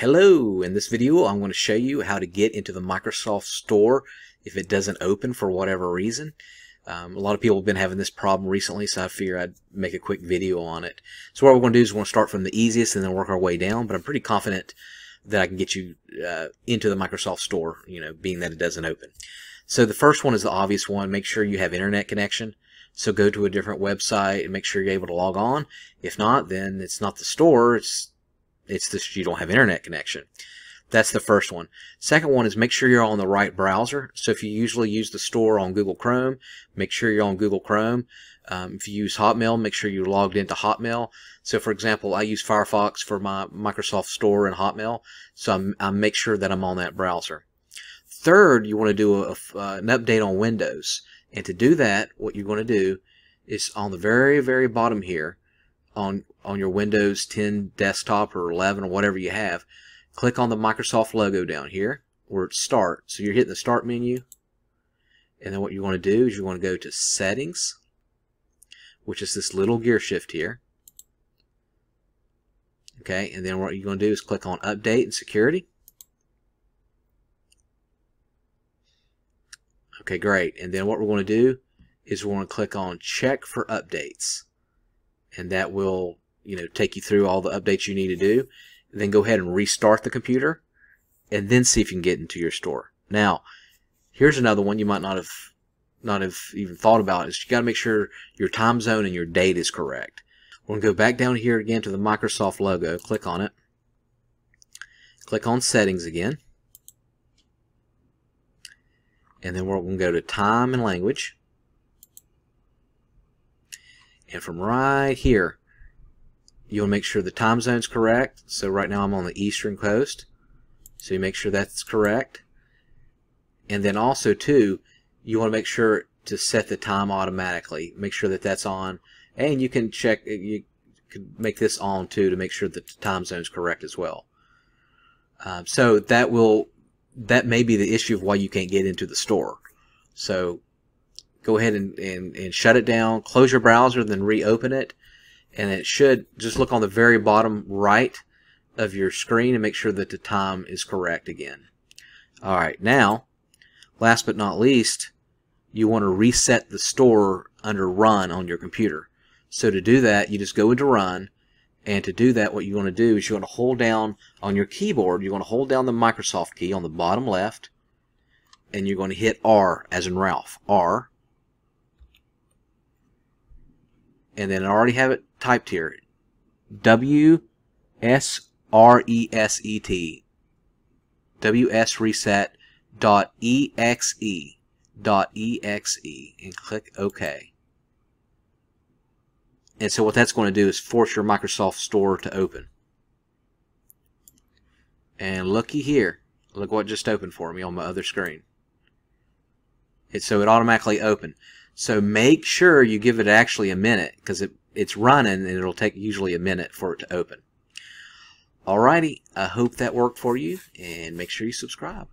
Hello! In this video I'm going to show you how to get into the Microsoft Store if it doesn't open for whatever reason. Um, a lot of people have been having this problem recently so I figured I'd make a quick video on it. So what we're going to do is we're going to start from the easiest and then work our way down but I'm pretty confident that I can get you uh, into the Microsoft Store, you know, being that it doesn't open. So the first one is the obvious one. Make sure you have internet connection. So go to a different website and make sure you're able to log on. If not, then it's not the store. It's it's just you don't have internet connection. That's the first one. Second one is make sure you're on the right browser. So if you usually use the store on Google Chrome, make sure you're on Google Chrome. Um, if you use Hotmail, make sure you're logged into Hotmail. So for example, I use Firefox for my Microsoft Store and Hotmail. So I'm, I make sure that I'm on that browser. Third, you want to do a, uh, an update on Windows. And to do that, what you're going to do is on the very, very bottom here, on on your Windows 10 desktop or 11 or whatever you have, click on the Microsoft logo down here where it's Start. So you're hitting the Start menu, and then what you want to do is you want to go to Settings, which is this little gear shift here. Okay, and then what you're going to do is click on Update and Security. Okay, great. And then what we're going to do is we're going to click on Check for Updates and that will you know take you through all the updates you need to do. Then go ahead and restart the computer and then see if you can get into your store. Now here's another one you might not have not have even thought about is you got to make sure your time zone and your date is correct. We're going to go back down here again to the Microsoft logo click on it. Click on settings again. And then we're going to go to time and language and from right here, you'll make sure the time zone's correct. So right now I'm on the eastern coast. So you make sure that's correct. And then also too, you want to make sure to set the time automatically. Make sure that that's on. And you can check, you can make this on too to make sure that the time zone is correct as well. Um, so that will, that may be the issue of why you can't get into the store. So go ahead and, and, and shut it down, close your browser, then reopen it. And it should just look on the very bottom right of your screen and make sure that the time is correct again. Alright, now, last but not least, you want to reset the store under Run on your computer. So to do that, you just go into Run, and to do that, what you want to do is you want to hold down on your keyboard, you want to hold down the Microsoft key on the bottom left, and you're going to hit R as in Ralph. R, and then I already have it typed here. W S R E S E T W S reset dot exe dot exe and click OK. And so what that's going to do is force your Microsoft Store to open. And looky here. Look what just opened for me on my other screen. It, so it automatically opened. So make sure you give it actually a minute because it, it's running and it'll take usually a minute for it to open. Alrighty, I hope that worked for you and make sure you subscribe.